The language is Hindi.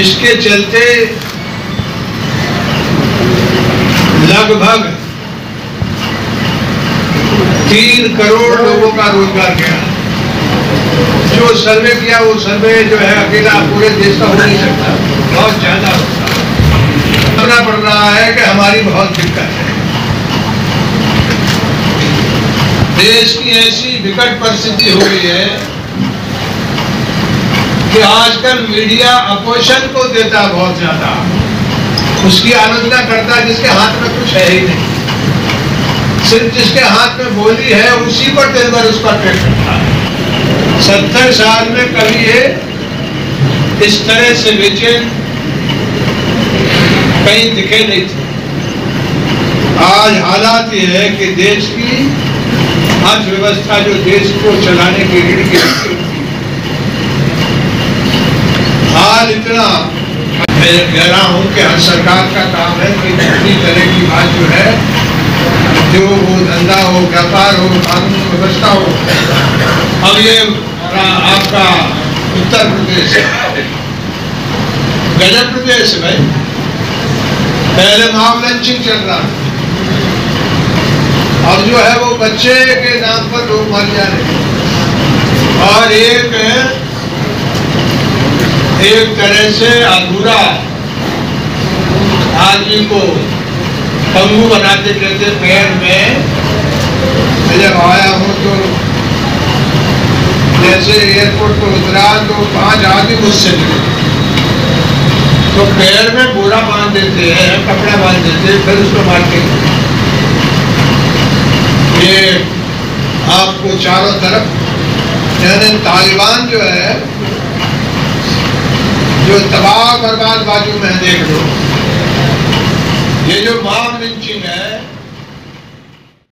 इसके चलते लगभग तीन करोड़ लोगों का रोज़गार गया। जो सर्वे किया, वो सर्वे जो है अकेला पूरे देश का हो नहीं सकता। बहुत ज़्यादा होता। पड़ रहा है कि हमारी बहुत दिक्कत है। देश की ऐसी विकट परिस्थिति हो गई है कि आजकल मीडिया अपोजिशन को देता बहुत ज़्यादा। उसकी आलोचना करता है जिसके हाथ में कुछ है ही नहीं। सिर्फ़ जिसके हाथ में बोली है, उसी पर दिन भर उसका ट्रैक करता है। सत्तर साल में कभी ये इस तरह से बेचैन कहीं दिखे नहीं थे। आज हालात ये है कि देश की अर्थव्यवस्था जो देश को चलाने की ऋण की हाल इतना, मैं कह रहा हूँ कि हर सरकार का काम है कि किसी तरह की बात जो है, जो वो धंधा हो, व्यापार हो, कानून व्यवस्था हो, अब ये आपका उत्तर प्रदेश गजब प्रदेश भाई। पहले मॉब चल रहा अब जो है वो बच्चे के नाम पर लोग मर जा रहे और एक एक तरह से अधूरा आदमी को पंगू बनाते कहते पैर में। जब आया हूँ तो जैसे एयरपोर्ट पर उतरा तो पाँच आदमी मुझसे मिले। तो पैर में बोरा बाँध देते हैं, कपड़ा बाँध देते हैं, फिर उसको मारते ये आपको चारों तरफ़, यानी तालिबान जो है, जो तबाह बर्बाद बाजू में देख लो। ये जो माम लिंचिंग